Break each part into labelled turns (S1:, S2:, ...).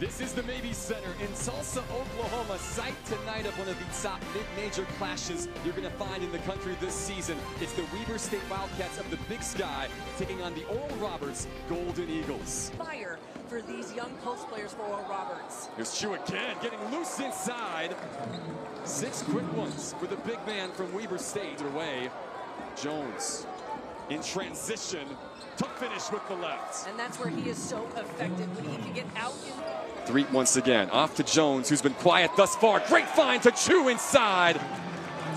S1: This is the Mabee Center in Tulsa, Oklahoma, site tonight of one of the top mid-major clashes you're going to find in the country this season. It's the Weber State Wildcats of the Big Sky taking on the Oral Roberts Golden Eagles.
S2: Fire for these young post players for Oral Roberts.
S1: Here's Chu again, getting loose inside. Six quick ones for the big man from Weber State. Away, Jones in transition. Tough finish with the left.
S2: And that's where he is so effective when he can get out in
S1: Three once again. Off to Jones, who's been quiet thus far. Great find to Chew inside.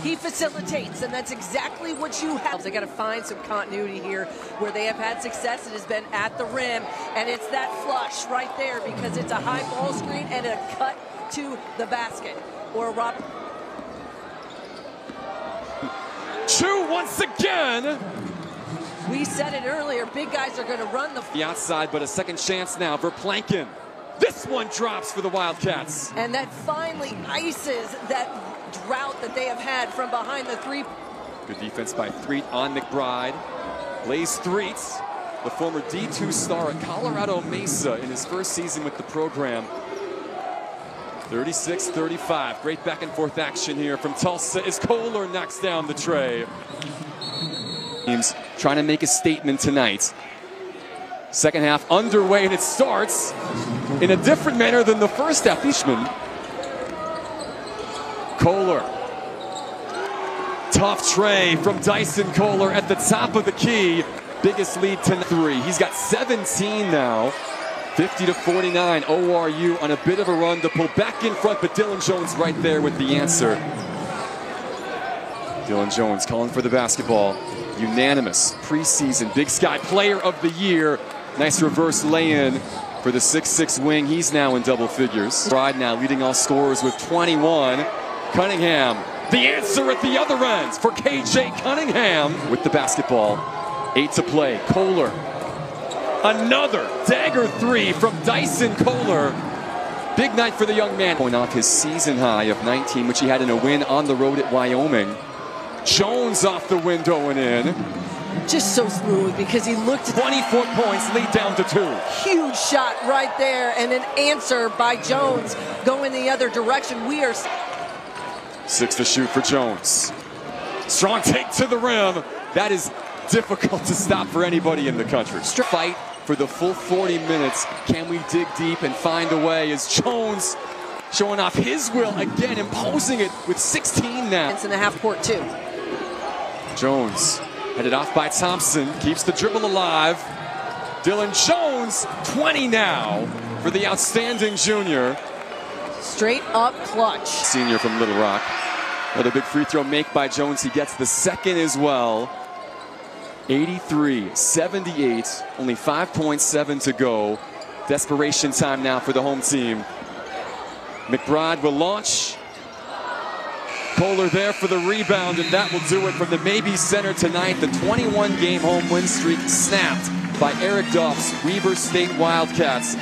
S2: He facilitates, and that's exactly what you have. They got to find some continuity here where they have had success. It has been at the rim, and it's that flush right there because it's a high ball screen and a cut to the basket. Or Rob.
S1: Chu once again.
S2: We said it earlier. Big guys are going to run the.
S1: The outside, but a second chance now for Plankin. This one drops for the Wildcats.
S2: And that finally ices that drought that they have had from behind the three.
S1: Good defense by Threatt on McBride. Blaise Threatt, the former D2 star at Colorado Mesa in his first season with the program. 36-35. Great back and forth action here from Tulsa as Koehler knocks down the tray. Teams trying to make a statement tonight. Second half underway, and it starts in a different manner than the first. Fishman. Koehler. Tough tray from Dyson Koehler at the top of the key. Biggest lead to three. He's got 17 now. 50 to 49. ORU on a bit of a run to pull back in front, but Dillon Jones right there with the answer. Dillon Jones calling for the basketball. Unanimous preseason Big Sky Player of the Year. Nice reverse lay-in for the 6'6 wing. He's now in double figures. Bride now leading all scorers with 21. Cunningham, the answer at the other end for KJ Cunningham with the basketball. Eight to play. Koehler. Another dagger three from Dyson Koehler. Big night for the young man. Point off his season high of 19, which he had in a win on the road at Wyoming. Jones off the window and in.
S2: Just so smooth because he looked
S1: 24 points, lead down to two.
S2: Huge shot right there, and an answer by Jones going the other direction. We are
S1: six to shoot for Jones. Strong take to the rim. That is difficult to stop for anybody in the country. Fight for the full 40 minutes. Can we dig deep and find a way as Jones showing off his will again, imposing it with 16 now.
S2: It's in the half court too.
S1: Jones headed off by Thompson, keeps the dribble alive. Dillon Jones, 20 now for the outstanding junior.
S2: Straight up clutch.
S1: Senior from Little Rock. Another big free throw make by Jones. He gets the second as well. 83 78, only 5.7 to go. Desperation time now for the home team. McBride will launch. Koehler there for the rebound, and that will do it from the Mabee Center tonight. The 21 game home win streak snapped by Eric Duft's Weber State Wildcats.